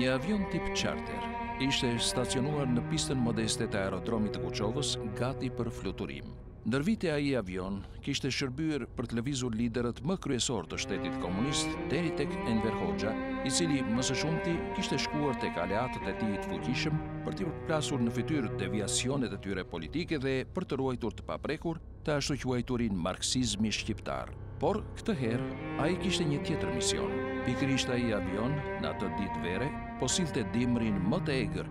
Një avion tip charter ishte stacionuar në pistën modeste të aerodromit të Kuçovës gati për fluturim. Ndër vite ai avion kishte shërbyer për të lëvizur liderët më kryesorë të shtetit komunist deri tek Enver Hoxha, i cili më së shumti kishte shkuar tek aleatët e tij të fuqishëm për t'i përplasur në fytyrë deviacionet e tyre politike dhe për të ruajtur të paprekur të ashtuquajturin marksizmi shqiptar. Por, këtë herë, ai kishte një tjetër mision. Pikërisht ai avion, në atë ditë vere, po sillte dimrin më të egër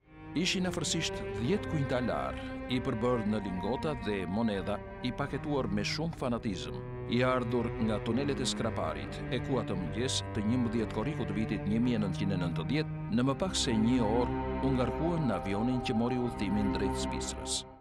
Ishin afërsisht dhjetë kuintalar, i përbërë në lingota dhe monedha, i paketuar me shumë fanatizëm, i ardhur nga tunelet e Skraparit, e ku në atë mëngjes të njëmbëdhjetë korrikut të vitit një mijë e nëntëqind e nëntëdhjetë, në më pak se një orë u ngarkuan në avionin që mori udhëtimin drejt Zvicrës.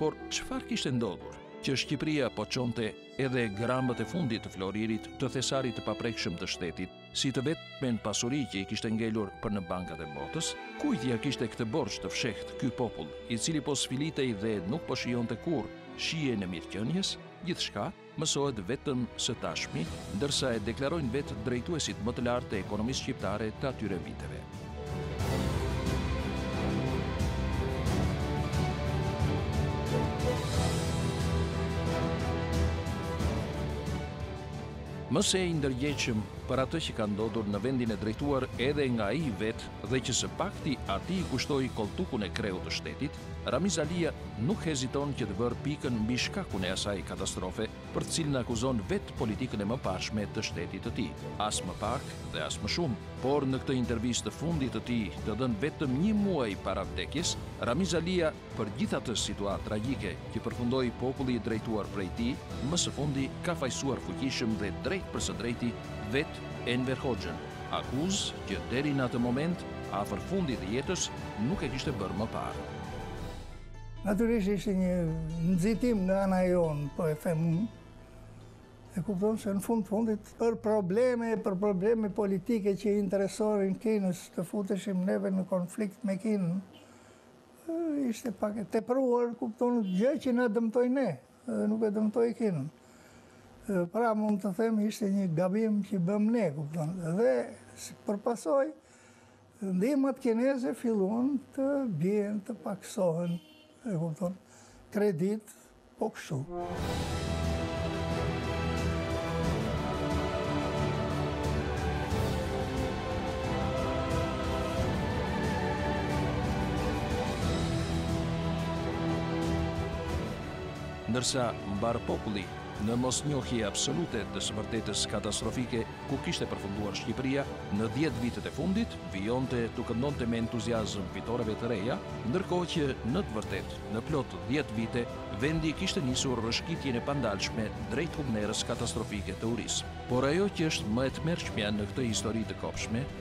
Por çfarë kishte ndodhur që Shqipëria po çonte edhe grambët e fundit të floririt të thesarit të paprekshëm të shtetit, si të vetmen pasuri që i kishte ngelur për në bankat e botës? Kujt ja kishte këtë borç të fshehtë ky popull, i cili po sfilitej dhe nuk po shijonte kurrë shijen e mirëqenies? Gjithçka Mësohet vetëm së tashmi, ndërsa e deklarojnë vetë drejtuesit më të lartë të ekonomisë shqiptare të atyre viteve. Mëse i ndërgjegjshëm për atë që ka ndodhur në vendin e drejtuar edhe nga ai vetë dhe që së pakti atij i kushtoi kolltukun e kreut të shtetit, Ramiz Alia nuk heziton që të vërë pikën mbi shkakun e asaj katastrofe, për të cilin akuzon vetë politikën e mëparshme të shtetit të tij, as më pak dhe as më shumë. Por në këtë intervistë të fundit të tij, të dhënë vetëm një muaj para vdekjes, Ramiz Alia, për gjithë atë situatë tragjike që përfundoi populli i drejtuar prej tij, më së fundi ka fajësuar fuqishëm dhe drejtpërsëdrejti vetë Enver Hoxhën, akuzë që deri në atë moment, afër fundit të jetës, nuk e kishte bërë më parë. Natyrisht ishte një nxitim nga ana jonë, po e them unë, e kupton se në fund fundit për probleme, për probleme politike që i interesonin Kinës, të futeshim neve në konflikt me Kinën, ishte pak e tepruar, kupton, gjë që na dëmtoi ne. Nuk e dëmtoi Kinën. Pra mund të them ishte një gabim që bëmë ne, kupton. Dhe për pasojë, ndihmat kineze filluan të bien, të pakësohen, e kupton, kreditë, po kështu. Ndërsa mbarë populli në mosnjohje absolute të së vërtetës katastrofike ku kishte përfunduar Shqipëria në dhjetë vitet e fundit, vijonte t'u këndonte me entuziazëm fitoreve të reja, ndërkohë që në të vërtetë në plot dhjetë vite vendi kishte nisur rrëshqitjen e pandalshme drejt humnerës katastrofike të urisë. Por ajo që është më e tmerrshmja në këtë histori të kobshme,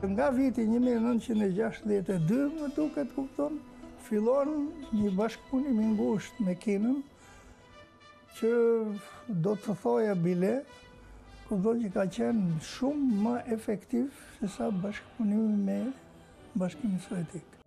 Nga viti një mijë e nëntëqind e gjashtëdhjetë e dy, më duket, kupton, fillon një bashkëpunim i ngushtë me Kinën, që do të thoja bile, kupton që ka qenë shumë më efektiv sesa bashkëpunimi me Bashkimin Sovjetik.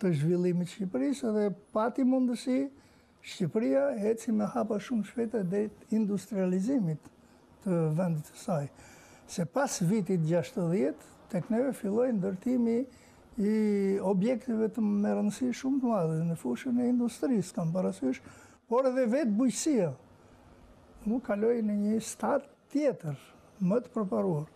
të zhvillimit të Shqipërisë dhe pati mundësi Shqipëria eci me hapa shumë të shpejta drejt industrializimit të vendit të saj. Se pas vitit 60, tek neve filloi ndërtimi i objekteve të me rëndësi shumë të madhe në fushën e industrisë, kam parasysh, por edhe vetë bujqësia. Nuk kaloi në një stad Tjetër, më të përparuar.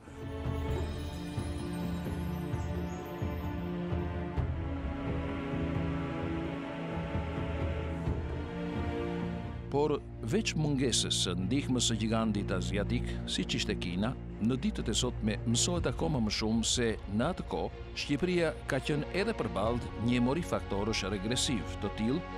Por, veç mungesës së ndihmës së gjigandit aziatik, siç ishte Kina, në ditët e sotme mësohet akoma më shumë se në atë kohë Shqipëria ka qenë edhe përballë një mori faktorësh regresivë të tillë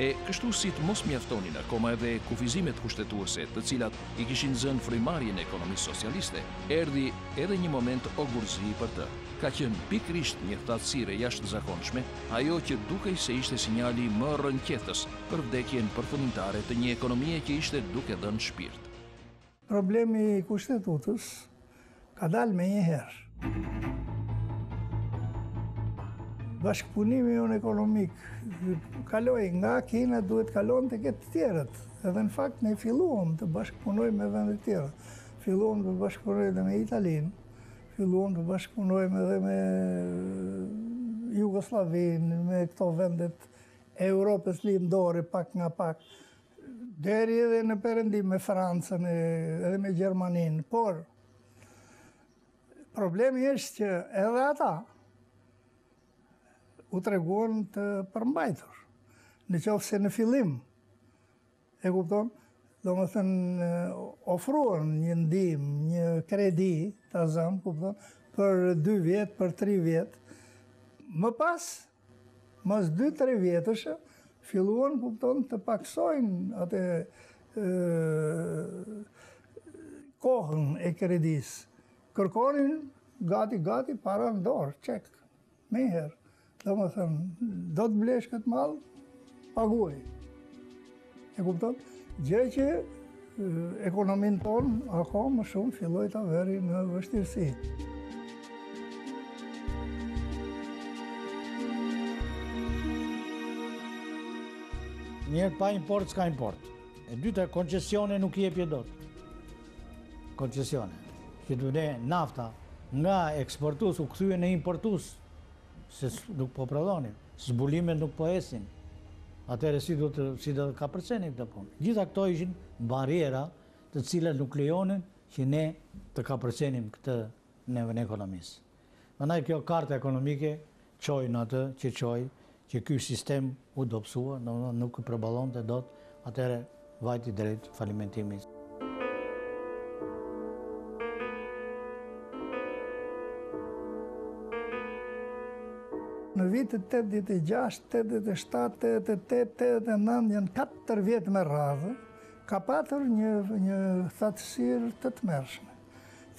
E kështu si të mos mjaftonin akoma edhe kufizimet kushtetuese, të cilat i kishin zënë frymëmarrjen ekonomisë socialiste, erdhi edhe një moment ogurzi për të. Ka qenë pikërisht një thatësirë e jashtëzakonshme ajo që dukej se ishte sinjali më rrënqethës për vdekjen përfundimtare të një ekonomie që ishte duke dhënë shpirt. Problemi i kushtetutës ka dalë menjëherë. Bashkëpunimi ynë ekonomik kaloi nga Kina duhet të kalonte te këta të tjerët. Edhe në fakt ne filluam të bashkëpunojmë me vende të tjera. Filluam të bashkëpunojmë edhe me Italinë, filluam të bashkëpunojmë edhe me Jugosllavinë, me këto vendet e Europës Lindore pak nga pak, Deri edhe në perëndim me Francën e edhe me Gjermaninë, por problemi është që edhe ata u treguan të përmbajtur. Në qoftë se në fillim e kupton, domethënë ofruan një ndihmë, një kredi, të zëmë, kupton, për dy vjet, për tri vjet, më pas Mas dy tre vjetësh filluan kupton të pakësojnë atë kohën e kredisë. Kërkonin gati gati paranë në dorë, çek. Meherë. Domethënë, do të blesh këtë mall, paguaj. E kupton? Gjë që ekonominë tonë akoma më shumë filloi ta vërë në vështirësi. Njëherë pa import, s'ka import. E dyta, koncesione nuk jepje dot. Koncesione. Që te ne nafta nga eksportues u kthye në importues. se nuk po prodhonim, zbulimet nuk po ecnin. Atëherë si do të si do ta kapërcenim këtë punë? Gjitha këto ishin barriera të cilat nuk lejonin që ne të kapërcenim këtë në vend të ekonomisë. Prandaj kjo kartë ekonomike çoi në atë që çoi që ky sistem u dobësua, domethënë nuk përballonte dot atëherë Vajti drejt falimentimit. Në vitet tetëdhjetë e gjashtë, tetëdhjetë e shtatë, tetëdhjetë e tetë, tetëdhjetë e nëntë, janë katër vjet me radhë, ka patur një një thatësirë të tmerrshme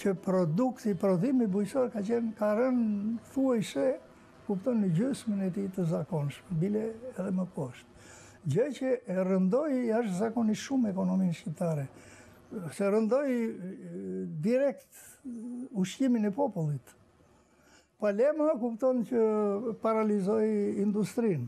që produkti, prodhimi bujqësor ka qenë ka rënë thuajse kupton në gjysmën e tij të zakonshme, bile edhe më poshtë. Gjë që e rëndoi jashtëzakonisht shumë ekonominë shqiptare. Se rëndoi direkt ushqimin e popullit. Pa le më kupton që paralizoi industrinë.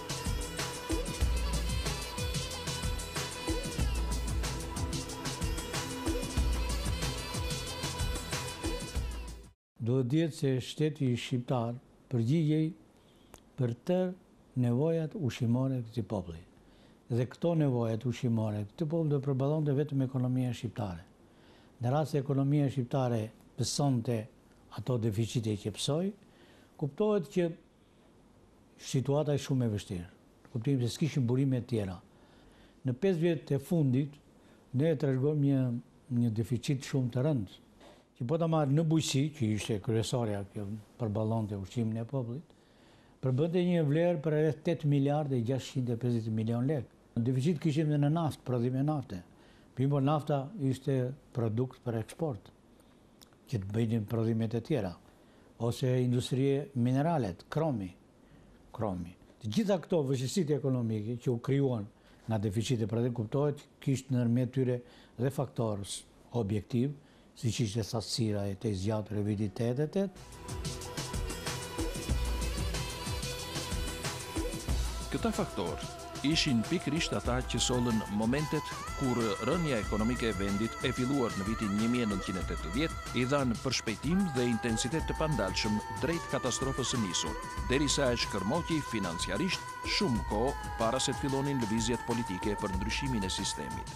Duhet dihet se shteti shqiptar përgjigjej për tërë nevojat ushqimore të këtij populli dhe këto nevojat ushqimore të këtij populli do t'i përballonte vetëm ekonomia shqiptare. Në rast se ekonomia shqiptare pësonte ato deficite që pësoi, kuptohet që situata është shumë e vështirë, në kuptimin se s'kishim burime të tjera. Në pesë vjet e fundit ne trashëgojmë një deficit shumë të rëndë, që po ta marr në bujqësi, që ishte kryesorja që përballonte ushqimin e popullit, përbënte një vlerë për rreth tetë miliardë e gjashtëqind e pesëdhjetë milionë lekë. Deficit kishim dhe në naftë, prodhime nafte. Mirëpo nafta ishte produkt për eksport. që të bëjnë prodhimet e tjera, ose industria minerale, kromi, kromi. Të gjitha këto vështirësi ekonomike që u krijuan nga deficitet e prodhimit kuptohet kishte ndërmjet tyre dhe faktorë objektivë, siç ishte thatësira e tejzgjatur e vitit tetëdhjetë e tetë, Këta faktorë ishin pikërisht ata që sollën momentet kur rënia ekonomike e vendit e filluar në vitin një mijë e nëntëqind e tetëdhjetë i dhanë përshpejtim dhe intensitet të pandalshëm drejt katastrofës së nisur, derisa e shkërmoqi financiarisht shumë kohë para se të fillonin lëvizjet politike për ndryshimin e sistemit.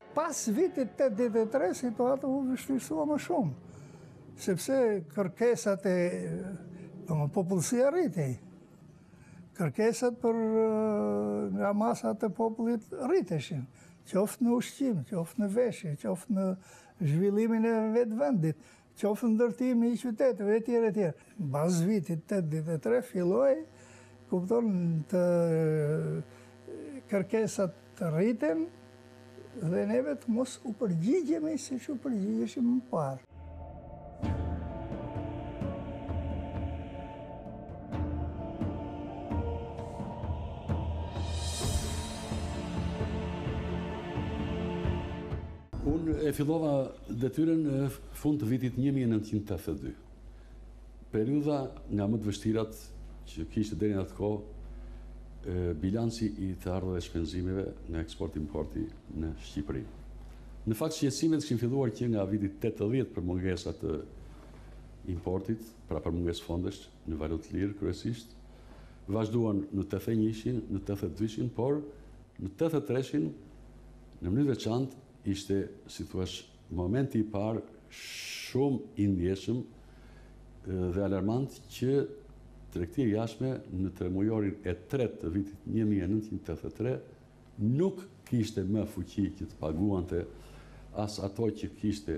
Pas vitit tetëdhjetë e tre situata u vështirësua më shumë, sepse kërkesat e popullsia rritej. Kërkesat për nga masat të popullit rriteshin, qoftë në ushqim, qoftë në veshje, qoftë në zhvillimin e vetë vendit. Qoftë ndërtimi i qyteteve etj etj. Mbas vitit tetëdhjetë e tre filloi, kupton, të kërkesat të rriten dhe neve të mos u përgjigjemi siç u përgjigjeshim më parë. Unë e fillova detyrën në fund të vitit një mijë e nëntëqind e tetëdhjetë e dy. Periudha nga më të vështirat që kishte deri në atë kohë bilanci i të ardhurave dhe shpenzimeve nga eksport-importi në Shqipëri. Në fakt, shqetësimet kishin filluar që nga viti tetëdhjetë për mungesa të importit, pra për mungesë fondesh në valutë të lirë kryesisht, vazhduan në tetëdhjetë e njëshin, në tetëdhjetë e dyshin, por Në tetëdhjetë e treshin, në mënyrë të veçantë, ishte, si të thuash, momenti i parë shumë i ndjeshëm dhe alarmant që tregtia e jashtme në tremujorin e tretë të vitit 1983 nuk kishte më fuqi që të paguante as ato që kishte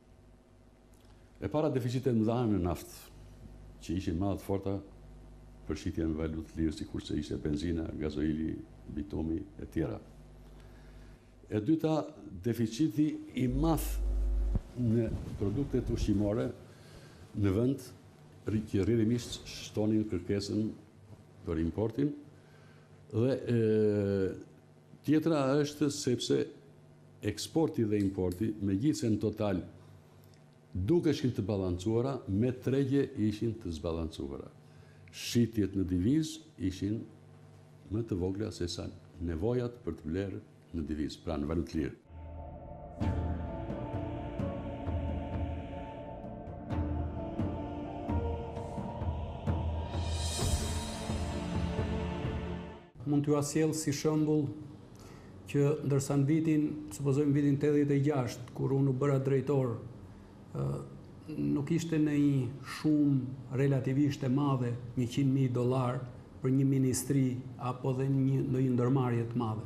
E para deficitet e mëdha në naftë, që ishin mallra të forta për shitje në valutë të lirë, sikurse ishte benzina, gazoili, bitumi e tjera. E dyta, deficiti i madh në produktet ushqimore në vend që rrjedhimisht shtonin kërkesën për importin dhe Tjetra është sepse eksporti dhe importi, megjithëse në total dukeshin të balancuara, me tregje ishin të zbalancuara. Shitjet në divizë ishin më të vogla sesa nevojat për të blerë në divizë, pra në valutë të lirë. Mund t'ua sjell si shembull që ndërsa në vitin, supozojmë vitin tetëdhjetë e gjashtë, kur unë u bëra drejtor, nuk ishte një shumë relativisht e madhe, njëqind mijë dollarë për një ministri apo dhe ndonjë ndërmarrje të madhe.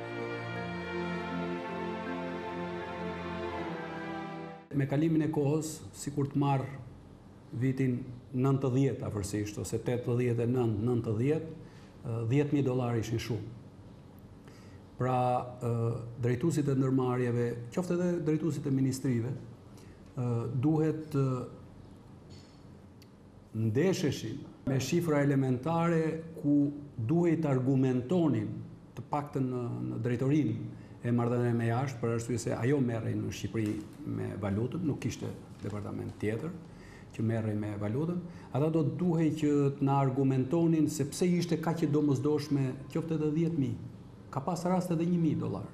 Me kalimin e kohës, sikur të marr vitin 90 afërsisht, ose 89, 90, 10.000 dollarë ishin shumë. Pra, drejtuesit e ndërmarrjeve, qoftë edhe drejtuesit e ministrive, duhet ndesheshin me shifra elementare ku duhej të argumentonin të paktën në drejtorinë e marrëdhënieve me jashtë për arsye se ajo merrej në Shqipëri me valutën, nuk kishte departament tjetër që merrej me valutën, ata do të duhej që të na argumentonin se pse ishte kaq e domosdoshme qoftë edhe 10000. Ka pas raste edhe 1000 dollarë.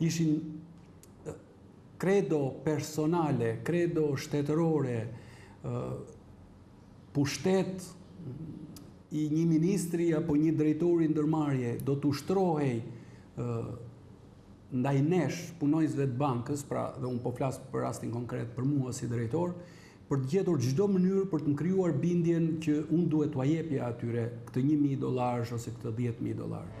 ishin kredo personale, kredo shtetërore, pushtet i një ministri apo një drejtori ndërmarrje, do të ushtrohej ndaj nesh, punonjësve të bankës, pra dhe unë po flas për rastin konkret për mua si drejtor, për të gjetur çdo mënyrë për të më krijuar bindjen që unë duhet t'ua jepja atyre këtë 1000 dollarësh ose këtë 10000 dollarë.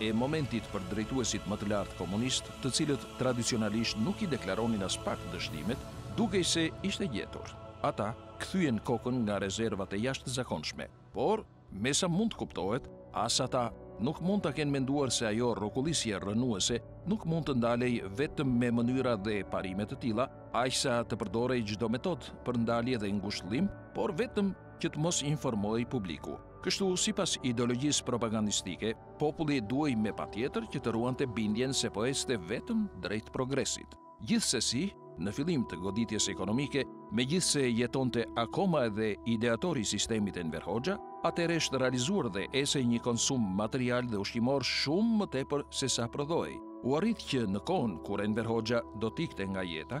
e momentit për drejtuesit më të lartë komunistë, të cilët tradicionalisht nuk i deklaronin aspak dështimet, dukej se ishte gjetur. Ata kthyen kokën nga rezervat e jashtëzakonshme, por, mesa mund të kuptohet, as ata nuk mund ta kenë menduar se ajo rrokullisje rrënuese nuk mund të ndalej vetëm me mënyra dhe parime të tilla, aq sa të përdorej çdo metodë për ndalje dhe ngushëllim, por vetëm që të mos informohej publiku. Kështu, sipas ideologjisë propagandistike, populli duhej me patjetër që të ruante bindjen se po ecte vetëm drejt progresit. Gjithsesi, në fillim të goditjes ekonomike, megjithëse jetonte akoma edhe ideatori i sistemit Enver Hoxha, atëherë është realizuar dhe sërish një konsum material dhe ushqimor shumë më tepër se sa prodhohej. U arrit që në kohën kur Enver Hoxha do të ikte nga jeta,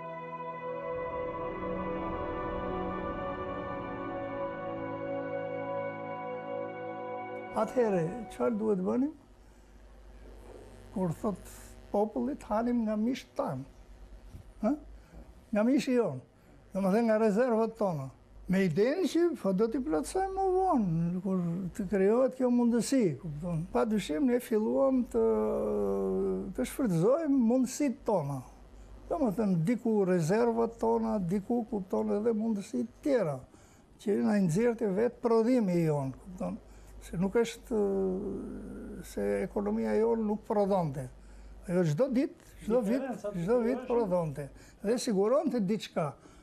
Atëherë, çfarë duhet të bënim? Kur thotë populli, të hanim nga mishtë tanë. Nga mishi jonë. Domethënë nga rezervat tona. Me idenë që po do t'i plotësojmë më vonë, kur të krijohet kjo mundësi, kupton. Pa dyshim ne filluam të shfrytëzojmë mundësitë tona. Domethënë diku rezervat tona, diku kupton edhe mundësi të tjera që na i nxirrte vetë prodhimi jonë, kupton. Se nuk është se ekonomia jonë nuk prodhonte. Ajo çdo ditë, çdo vit, çdo vit prodhonte dhe siguronte diçka.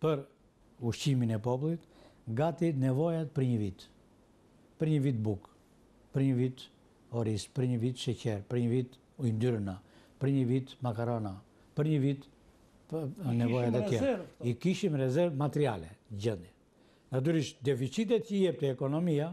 për ushqimin e popullit, gati nevojat për një vit. Për një vit bukë, për një vit oriz, për një vit sheqer, për një vit yndyrna, për një vit makarona, për një vit nevojat e tjera. I kishim rezervë materiale, gjendje. Natyrisht, deficitet që jepte ekonomia,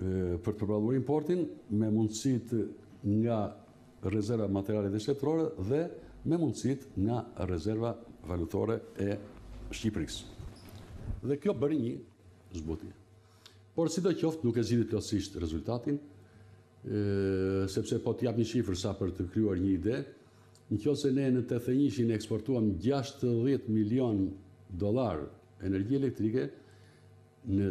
për të përballuar importin me mundësitë nga rezerva materiale dhe shtetërore dhe me mundësitë nga rezerva valutore e Shqipërisë. Dhe kjo bëri një zbutje. Por sidoqoftë nuk e zgjidhi plotësisht rezultatin, sepse po të jap një shifër sa për të krijuar një ide, në qoftë se ne në 81-shin eksportuam 60 milion dollarë energji elektrike në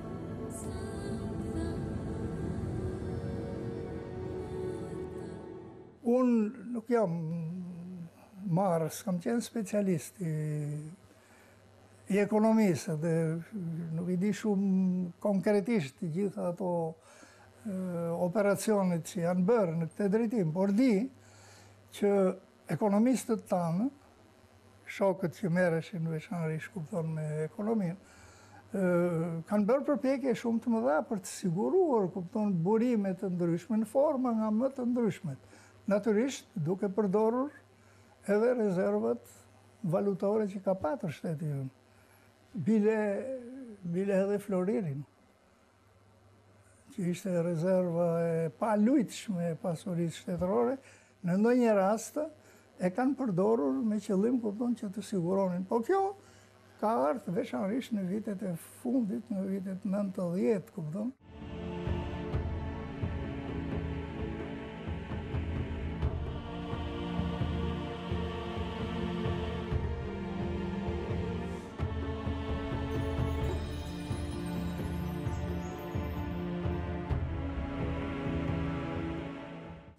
Unë nuk jam marrë, s'kam qenë specialist i ekonomisë dhe nuk i di shumë konkretisht të gjitha ato operacionet që janë bërë në këtë drejtim, por di që Ekonomistët tanë, shokët që merreshin veçanërisht kupton me ekonominë, kanë bërë përpjekje shumë të mëdha për të siguruar kupton burime të ndryshme në forma nga më të ndryshmet. Natyrisht duke përdorur edhe rezervat valutore që ka patur shteti ynë. Bile bile edhe floririn. që ishte rezerva e palujtshme e pasurisë shtetërore, në ndonjë rast e kanë përdorur me qëllim kupton që të siguronin. Po kjo ka ardhur veçanërisht në vitet e fundit, në vitet 90, kupton?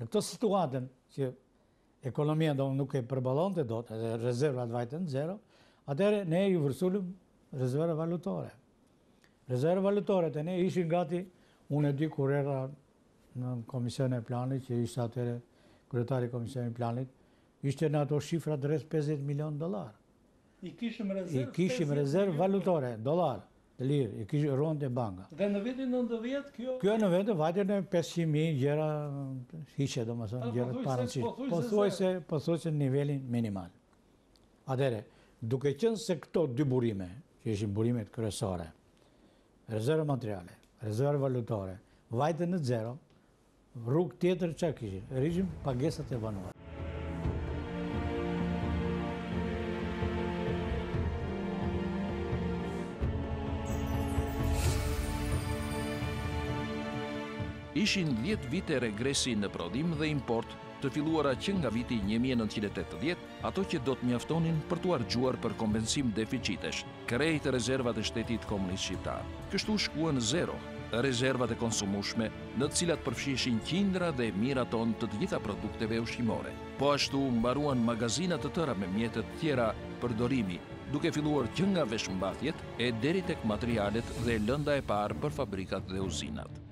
Në këtë situatë që ekonomia nuk e përballonte dot, edhe rezervat vajtën zero, atëherë ne iu vërsulëm rezervave valutore. Rezervat valutore te ne ishin gati, unë e di kur erdha në Komisionin e Planit, që ishte atëherë kryetar i Komisionit të Planit, ishte në ato shifra rreth 50 milion dollarë. I kishim rezervë valutore, dollarë të lirë, i kishim, ruante banka. Dhe në vitin nëntëdhjetë kjo. Kjo në vend të vajte në pesëqind mijë gjëra hiçe, domethënë gjëra të parëndësishme. Pothuajse, pothuajse në nivelin minimal. Atëherë, duke qenë se këto dy burime, që ishin burimet kryesore, rezervat materiale, rezervat valutore, vajten në zero, Rrugë tjetër s'kishim, rrisnim pagesat e vonuara. Ishin dhjetë vite regresi në prodhim dhe import, të filluara që nga viti një mijë e nëntëqind e tetëdhjetë, ato që do të mjaftonin për t'u harxhuar për kompensim deficitesh. Krejt rezervat e shtetit komunist shqiptar, kështu shkuan zero, rezervat e konsumueshme, në të cilat përfshiheshin qindra dhe mijëra tonë të të gjitha produkteve ushqimore. Po ashtu mbaruan magazina të tëra me mjete të tjera përdorimi, duke filluar që nga veshmbathjet e deri tek materialet dhe lënda e parë për fabrikat dhe uzinat.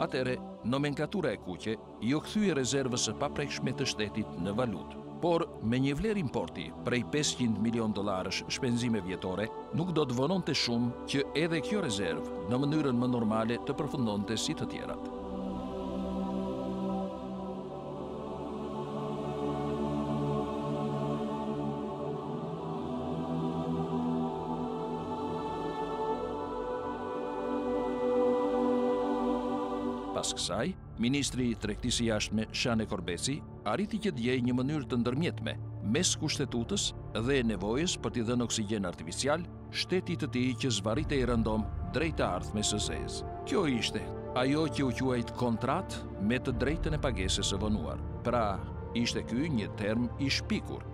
Atëherë, nomenklatura e kuqe iu kthye rezervës së paprekshme të shtetit në valutë. Por, me një vlerë importi prej pesëqind milionë dollarësh shpenzime vjetore, nuk do të vononte shumë që edhe kjo rezervë në mënyrën më normale të përfundonte si të tjerat. Pas kësaj, ministri i Tregtisë së Jashtme Shane Korbeci arriti që të gjejë një mënyrë të ndërmjetme mes Kushtetutës dhe nevojës për t'i dhënë oksigjen artificial shtetit të tij që zvarritej rëndom drejt të ardhmes së zezë. Kjo ishte ajo që u quajt kontratë me të drejtën e pagesës së vonuar. Pra, ishte ky një term i shpikur,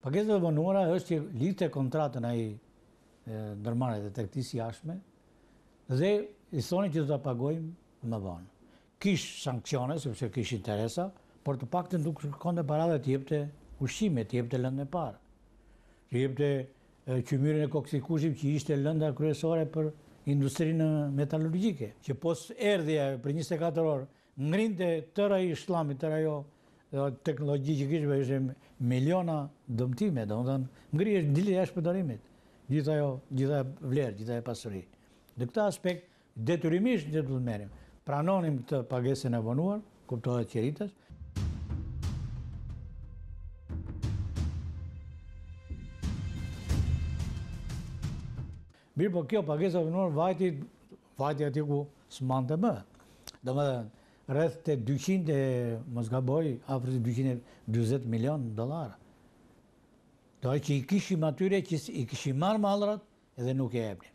Pagesat e vonuara është që lidhte kontratën ai ndërmarrjet e tregtisë së jashtme dhe i thoni që do ta pagojmë më vonë. Kish sanksione sepse kish interesa, por të paktën nuk kërkonte para dhe të jepte ushqime, të jepte lëndën e parë. Të jepte qymyrin e koksifikushëm që ishte lënda kryesore për industrinë metallurgjike, që po s'erdhi ai për 24 orë Ngrinte tërë ai shllami, tërë ajo teknologji që kishte, pra ishte miliona dëmtime, domethënë ngrihesh, dilesh jashtë përdorimit gjithë ajo, gjithë ajo vlerë, gjithë ajo pasuri. Në këtë aspekt, detyrimisht ne duhet të merrnim, pranonim këtë pagesën e vonuar, kuptohet që rritesh. Mirëpo kjo pagesë e vonuar vajti Vajti atje ku s'mbante më. Domethënë, rreth te dyqind e, mos gaboj, afër te dyqind e njëzet milionë dollarë. Ato që i kishim atyre që i kishim marrë mallrat dhe nuk e jepnim.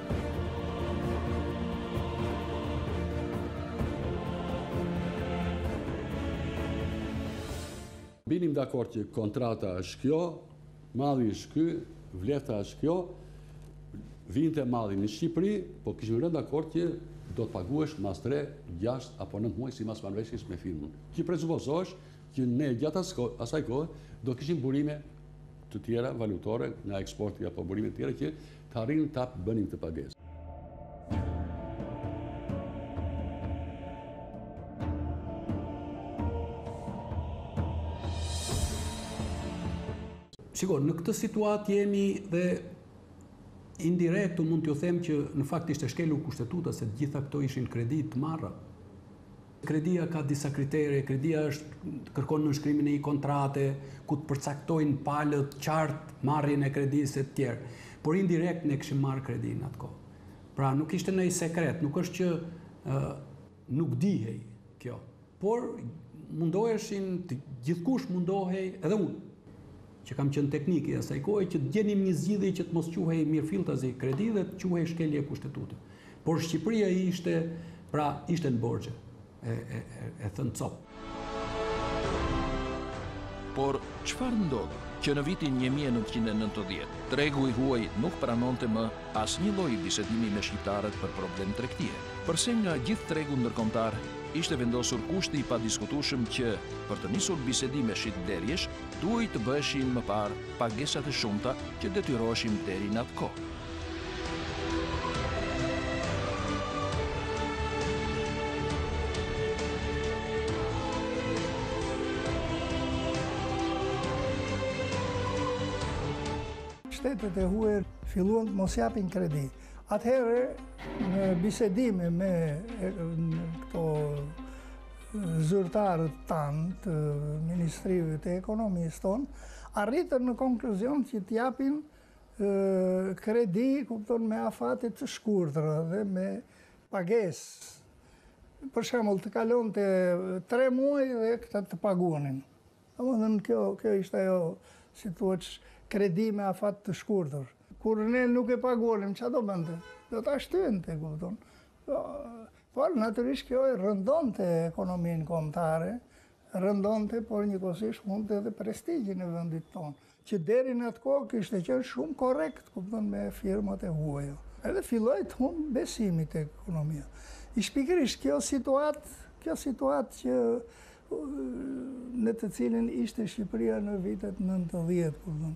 Binim dakord që kontrata është kjo, malli është ky, vlefta është kjo, vinte malli në Shqipëri, po kishim rënë dakord që do të paguhesh mas 3, 6 apo 9 muaj simbas marrëveshjes me firmën. Që presupozohesh që ne gjatë asaj kohë do kishim burime të tjera valutore nga eksporti apo burime të tjera që Të arrinim ta bënim këtë pagesë. Shiko, në këtë situatë jemi dhe indirekt mund t'ju them që në fakt ishte shkelur kushtetuta se të gjitha këto ishin kredi të marra. Kredia ka disa kritere, kredia është kërkon nënshkrimin e një kontrate ku të përcaktojnë palët qartë marrjen e kredisë e të tjerë. Por indirekt ne kishim marrë kredi në atë kohë. Pra nuk ishte ndonjë sekret, nuk është që nuk dihej kjo. Por mundoheshin gjithkush mundohej edhe unë që kam qenë teknik i asaj kohe që të gjenim një zgjidhje që të mos quhej mirëfilltazi kredi dhe të quhej shkelje e kushtetutës. Por Shqipëria ishte, pra ishte në borxhe, e, e, e, e thënë copë. Por, çfarë ndodhi? Që në vitin 1990, tregu i huaj nuk pranonte më asnjë lloj bisedimi me shqiptarët për problem tregtie. Sepse nga gjithë tregu ndërkombëtar, ishte vendosur kushti i padiskutueshëm që, për të nisur bisedime shitblerjesh, duhej të bëheshin më parë pagesat e shumta që detyroheshim deri në atë kohë. shtetet e huaj filluan të mos japin kredi. Atëherë në bisedime me këto zyrtarët tanë të Ministrisë të Ekonomisë tonë, arritën në konkluzion që të japin kredi, kupton, me afate të shkurtra dhe me pagesë. Për shembull, të kalonte 3 muaj dhe këta të paguanim. Domethënë kjo kjo ishte ajo, si thua, kredi me afat të shkurtër. Kur ne nuk e paguanim, çfarë do bënte? Do ta shtyente, kupton. Por, po, natyrisht kjo e rëndonte ekonominë kombëtare, rëndonte por njëkohësisht humbte edhe prestigjin e vendit tonë. që deri në atë kohë kishte qenë shumë korrekt, kupton, me firmat e huaja. Edhe filloi të humbë besimi tek ekonomia. Ishte pikërisht kjo situatë, kjo situatë që në të cilën ishte Shqipëria në vitet 90, kupton.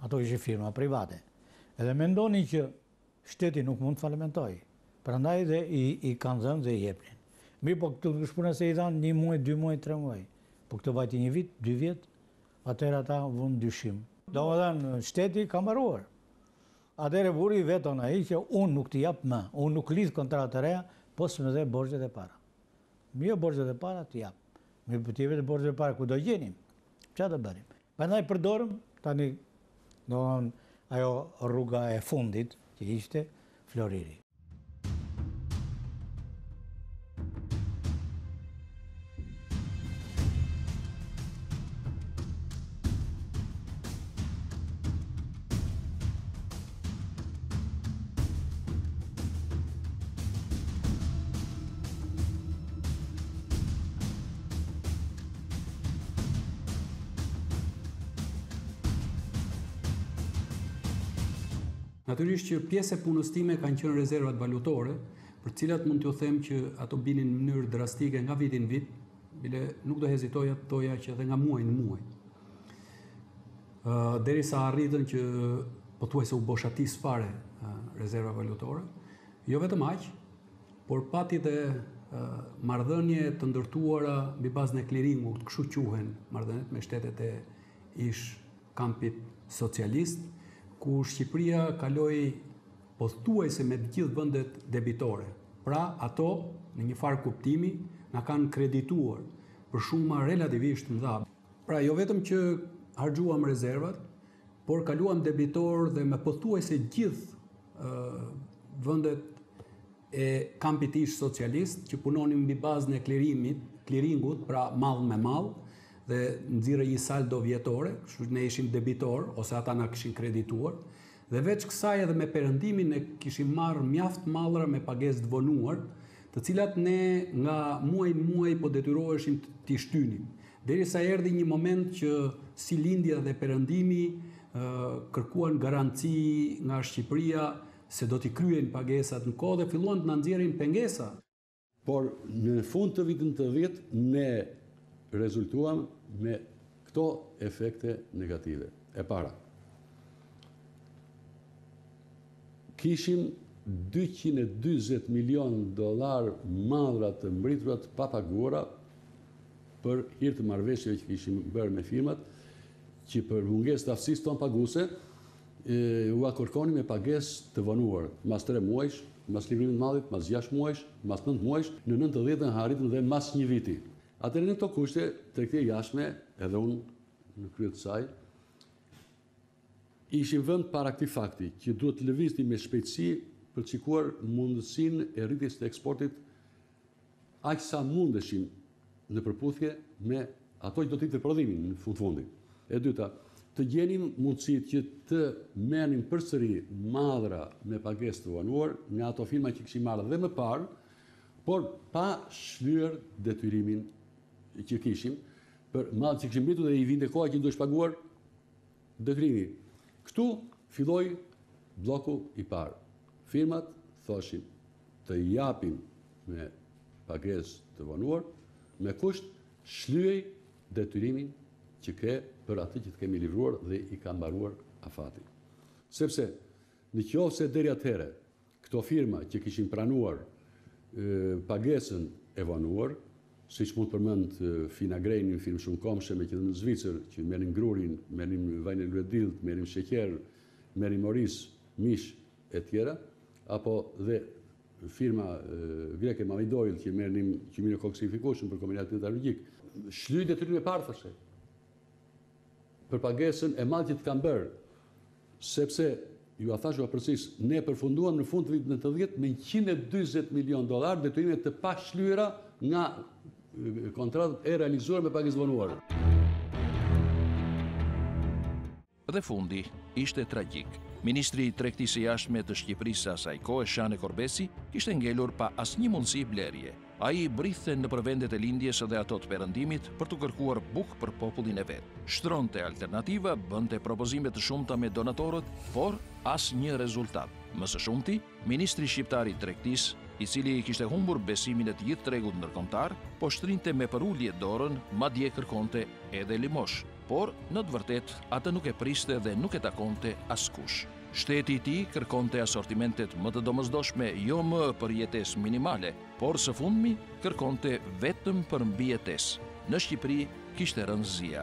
Ato ishin firma private. Edhe mendonin që shteti nuk mund të falimentojë. Prandaj dhe i kanë dhënë dhe i jepnin. Mirëpo këtu nuk është puna se i dhanë një muaj, dy muaj, tre muaj. Po këtu vajti një vit, dy vjet, atëherë ata vunë në dyshim. Domethënë shteti ka mbaruar. Atëherë vuri veton ai që unë nuk t'i jap më, unë nuk lidh kontrata të reja, po s'më dhe borxhet e para. Jo borxhet e para t'i jap. Mirëpo ti vetë borxhet e para ku do gjenim? Çfarë do bënim? Prandaj përdorëm tani domthon ajo rruga e fundit që ishte floriri. Natyrisht që pjesë e punës time kanë qenë rezervat valutore, për të cilat mund t'ju them që ato binin në mënyrë drastike nga viti në vit, bile nuk do hezitoja të thoja që edhe nga muaj në muaj. Derisa arritën që pothuajse u boshatis fare rezerva valutore. Jo vetëm aq, por pati dhe marrëdhënie të ndërtuara mbi bazën e kliringut, kështu quhen marrëdhëniet me shtetet e ish kampit socialist, ku Shqipëria kaloi pothuajse me të gjithë vendet debitore. Pra, ato në një farë kuptimi na kanë kredituar për shuma relativisht të mëdha. Pra jo vetëm që harxhuam rezervat, por kaluam debitor dhe me pothuajse gjithë vendet e kampit ish socialist që punonim mbi bazën e klirimit, kliringut, pra mall me mall, dhe nxirrej një saldo vjetore, kështu ne ishim debitor ose ata na kishin kredituar. Dhe veç kësaj edhe me perëndimin ne kishim marrë mjaft mallra me pagesë të vonuar, të cilat ne nga muaj në muaj po detyroheshim t'i shtynim. Derisa erdhi një moment që si lindja dhe perëndimi kërkuan garanci nga Shqipëria se do t'i kryejnë pagesat në kohë dhe filluan të na nxjerrin pengesa. Por në fund të vitit nëntëdhjetë ne rezultuam me këto efekte negative. E para, kishim 220 milion dollarë mallra të mbërritura të papaguara për hir të marrëveshjeve që kishim bërë me firmat, që për mungesë të aftësisë tonë paguese, Ua kërkonim me pagesë të vonuar, mas tre muajsh, mas livrimit të mallit, mas gjashtë muajsh, mas nëntë muajsh, në nëntëdhjetën arritëm dhe mas një viti. Atëherë në këto kushte, tregtia e jashtme, edhe unë në krye të saj, ishim vënë para këtij fakti, që duhet të lëviznim me shpejtësi për të shikuar mundësinë e rritjes të eksportit aq sa mundeshim në përputhje me ato që do të ishte prodhimi në fund fundi. E dyta, të gjenim mundësitë që të merrnim përsëri mallra me pagesë të vonuar nga ato firma që kishim marrë dhe më parë, por pa shlyer detyrimin që kishim për mallrat që kishin mbetur dhe i vinte koha që duhej paguar Ndërkrimi, Këtu filloi blloku i parë. Firmat thoshin të japim me pagesë të vonuar, me kusht shlyej detyrimin që ke për atë që të kemi livruar dhe i ka mbaruar afati. Sepse, në qoftë se deri atëherë Këto firma që kishin pranuar pagesën e vonuar, siç mund të përmend Fina Grejnin, firmë shumëkombëshe me qendër në Zvicër, që merrnim grurin, merrnim vajin e lulediellit, merrnim sheqer, merrnim oriz, mish etj. Apo dhe firma greke Mamidoil që merrnim qymyrin e koksifikueshëm për kombinatin metallurgjik. Shlyej detyrimin e parë, thoshte. për pagesën e mallit që të kam bërë, sepse, jua thashë afërsisht, ne përfunduam në fund të vitit nëntëdhjetë me njëqind e dyzet milionë dollarë detyrime të pashlyera nga kontratat e realizuara me pagesë të vonuar. Dhe fundi, ishte tragjik. Ministri i Tregtisë së Jashtme të Shqipërisë së asaj kohe, Shane Korbeci, kishte ngelur pa asnjë mundësi blerje. Ai bridhte nëpër vendet e lindjes dhe ato të perëndimit për të kërkuar bukë për popullin e vet. Shtronte alternativa, bënte propozime të shumta me donatorët, por asnjë rezultat. Më së shumti, Ministri shqiptar i Tregtisë, i cili kishte humbur besimin e të gjithë tregut ndërkombëtar, po shtrinte me përulje dorën, madje kërkonte edhe limosh. Por, në të vërtetë, atë nuk e priste dhe nuk e takonte askush. Shteti i tij kërkonte asortimentet më të domosdoshme jo më për jetesë minimale, por së fundmi kërkonte vetëm për mbijetesë. Në Shqipëri kishte rënë zia.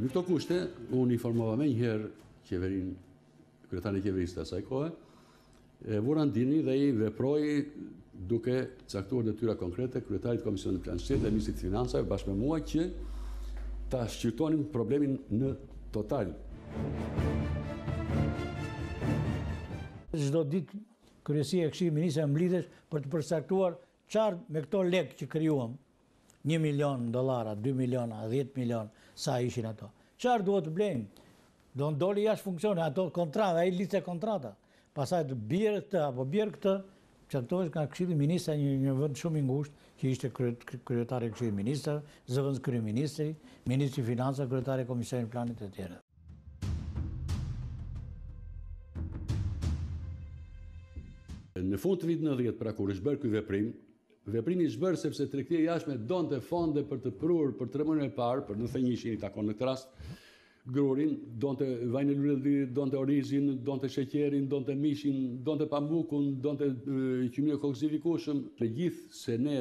Në këto kushte, unë informova menjëherë qeverinë, kryetarin e qeverisë të asaj kohë, e vura në dijeni dhe ai veproi duke caktuar detyra konkrete kryetarit Komisionit të Planit dhe Ministrit të Financave bashkë me mua që ta shqyrtonim problemin në total. Çdo ditë kryesia e Këshillit Ministrave mblidhesh për të përcaktuar çfarë me këto lekë që krijuam Një milion dollarë, dy miliona, dhjetë milion, sa ishin ato. Çfarë duhet të blejmë? Domethënë doli jashtë funksioni, ato kontrata, ai licencë kontrata. Pastaj të blerë këtë, apo blerë këtë, që vendosej nga Këshilli Ministrave një, një vend shumë i ngushtë, që ishte kryetari Këshillit Ministrave, zëvendëskryeministri, ministri financave, kryetari komisionit planit e tjerë. Në fund të vitit nëntëdhjetë, pra kur është bërë ky veprim, Veprimi është bërë sepse tregtia e jashtme donte fonde për të prurë për tremujorin e parë, për nëntëdhjetenjëshin i takon në këtë rast, grurin, donte vajin e lulediellit, donte orizin, donte sheqerin, donte mishin, donte pambukun, donte qymyrin e koksifikueshëm, megjithëse ne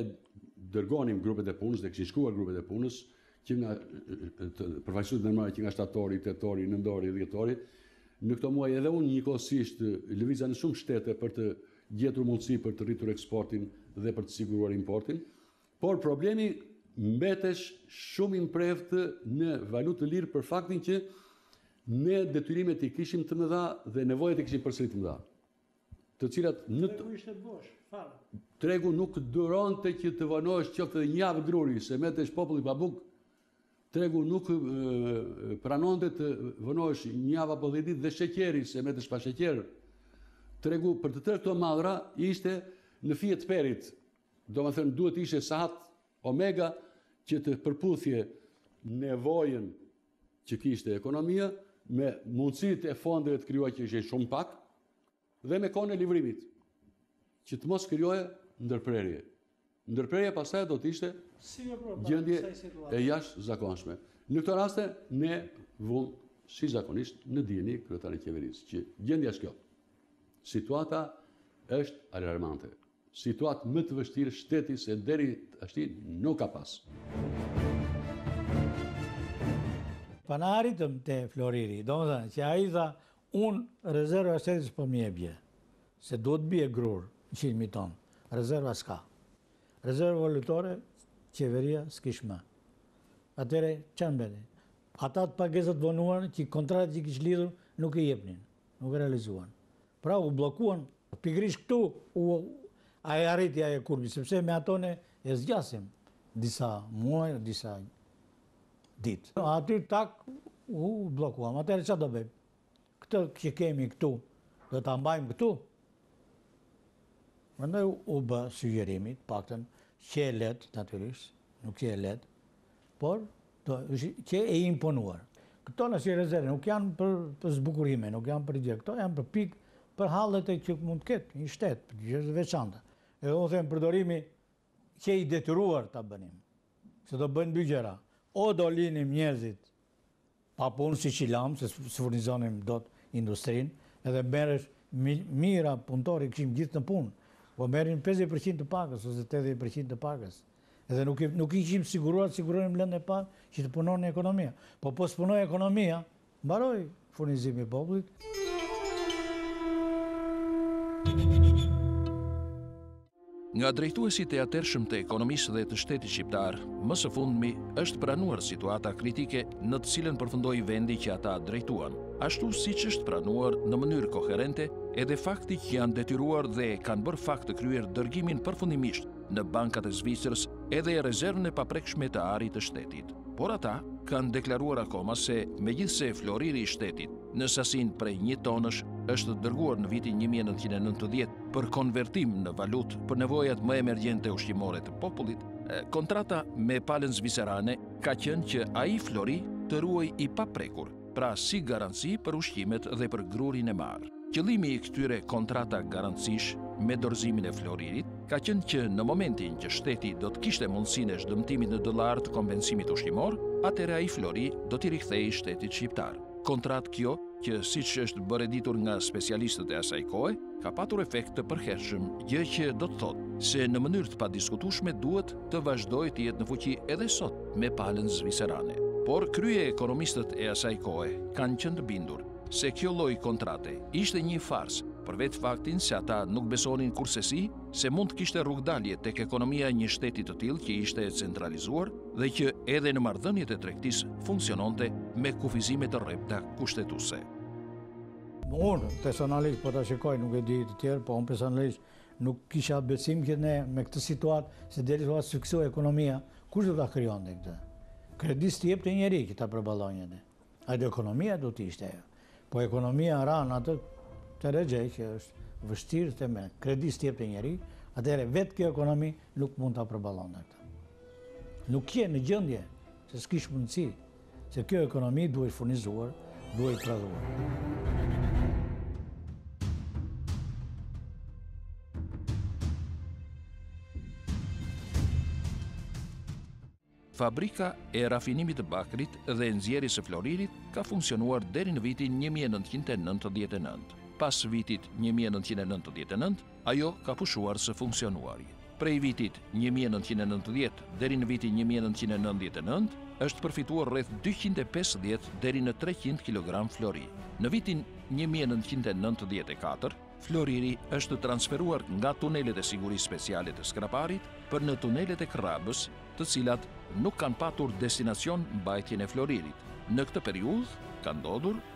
dërgonim grupet e punës dhe kishin shkuar grupet e punës, që nga përfaqësuesit ndërmarrjeve që nga shtatori, tetori, nëntori, dhjetori, në këto muaj edhe unë njëkohësisht lëviza në shumë shtete për të gjetur mundësi për të rritur eksportin dhe për të siguruar importin, por problemi mbetesh shumë i mprehtë në valutë të lirë për faktin që ne detyrimet i kishim të mëdha dhe nevojat i kishim përsëri të mëdha. Të cilat në të... tregu ishte bosh, fal. Tregu nuk duronte që të vonohesh qoftë edhe një javë gruri, se mbetesh populli pa bukë, Tregu nuk pranonte të vonohesh një javë apo 10 ditë dhe sheqeri se mbetesh pa sheqer. Tregu për të tërë këto mallra ishte në fije të perit. Domethënë duhet të ishte sahat omega që të përputhje nevojën që kishte ekonomia me mundësitë e fondeve të krijuara që ishin shumë pak, Dhe me kohën e livrimit, që të mos krijohej ndërprerje. Ndërprerja pastaj do të ishte si gjendje e jashtëzakonshme. Në këto raste, ne vumë si zakonisht në dijeni kryetarin e qeverisë, që gjendja është kjo. Situata është alarmante. Situatë më të vështirë shteti se deri tashti nuk ka pas. Pra arritëm te floriri, domethënë, që ai tha, Unë rezerva e shtetit s'po më jep gjë. Se duhet të bie grurë në çmimin tonë. Rezerva s'ka. Rezervë valutore qeveria s'kish më. Atëherë çfarë mbeti? Ata të pagesat e vonuara që kontratat që kish lidhur nuk i jepnin. Nuk e realizuan. Pra u bllokuan. Pikërisht këtu u ai arritja e kulmi, sepse me ato ne e zgjasim disa muaj, disa ditë. Aty tak u bllokuam. Atëherë çfarë do bëjmë? Këtë që kemi këtu, do ta mbajmë këtu? Mendoj u bë sugjerimi, të paktën qe e lehtë natyrisht, nuk qe e lehtë, por qe e imponuar. Këto në si rezervë nuk janë për, për zbukurime, nuk janë për gjë, këto janë për pikë për hallet që mund të ketë një shtet, për gjëra të veçanta. Edhe unë them përdorimi qe i detyruar ta bënim. Se do bëjnë dy gjëra, o do linim njerëzit pa punë siç i lamë, se s'furnizonim dot industrinë, edhe me mijëra punëtorë i kishim gjithë në punë, po merrnin pesëdhjetë për qind të pagës ose tetëdhjetë për qind të pagës. Edhe nuk i kishim siguruar, siguronim lëndën e parë që të punonin ekonomia. Po po s'punoi ekonomia, Mbaroi furnizimi i popullit. Nga drejtuesit e atëhershëm të ekonomisë dhe të shtetit shqiptar, më së fundmi është pranuar situata kritike në të cilën përfundoi vendi që ata drejtuan, ashtu siç është pranuar në mënyrë koherente edhe fakti që janë detyruar dhe kanë bërë fakt të kryer dërgimin përfundimisht në bankat e Zvicrës edhe rezervën e paprekshme të arit të shtetit. Por ata kanë deklaruar akoma se megjithëse floriri i shtetit në sasinë prej një tonësh është dërguar në vitin 1990 për konvertim në valutë për nevojat më emergjente ushqimore të popullit, kontrata me palën zvicerane ka qenë që ai flori të ruhej i paprekur. pra si garanci për ushqimet dhe për grurin e marrë. Qëllimi i këtyre kontrata garancish me dorëzimin e floririt ka qenë që në momentin që shteti do të kishte mundësinë e zhdëmtimit në dollarë të kompensimit ushqimor, atëherë ai flori do t'i rikthehej shtetit shqiptar. Kontratë kjo, që siç është bërë e ditur nga specialistët e asaj kohe, ka patur efekt të përhershëm, gjë që do të thotë se në mënyrë të padiskutueshme duhet të vazhdojë të jetë në fuqi edhe sot me palën zvicerane. Por kryeekonomistët e asaj kohe kanë qenë të bindur se kjo lloj kontrate ishte një farsë për vetë faktin se ata nuk besonin kursesi se mund të kishte rrugëdalje tek ekonomia e një shteti të tillë që ishte e centralizuar dhe që edhe në marrëdhëniet e tregtisë funksiononte me kufizime të rrepta kushtetuese. Unë personalisht po ta shikoj, nuk e di të tjerë, po unë personalisht Nuk kisha besim që ne me këtë situatë, se derisa të fiksojë ekonomia, kush do ta krijonte këtë? Kredi s'të jepte njeri që ta përballonte atë. Ajo ekonomia do të ishte ajo. Po ekonomia ra në atë derexhe që është vështirë të them, kredi s'të jepte njeri, atëherë vetë kjo ekonomi nuk mund ta përballonte këtë. Nuk qe në gjendje se s'kish mundësi Se kjo ekonomi duhej furnizuar, duhej prodhuar. Fabrika e rafinimit të bakrit dhe nxjerrjes së floririt ka funksionuar deri në vitin 1999. Pas vitit 1999, Ajo ka pushuar së funksionuari. Prej vitit një mijë e nëntëqind e nëntëdhjetë deri në vitin një mijë e nëntëqind e nëntëdhjetë e nëntë është përfituar rreth dyqind e pesëdhjetë deri në treqind kilogramë flori. Në vitin një mijë e nëntëqind e nëntëdhjetë e katër, floriri është transferuar nga tunelet e sigurisë speciale të Skraparit për në tunelet e Krrabës, të cilat nuk kanë patur destinacion mbajtjen e floririt. Në këtë periudhë ka ndodhur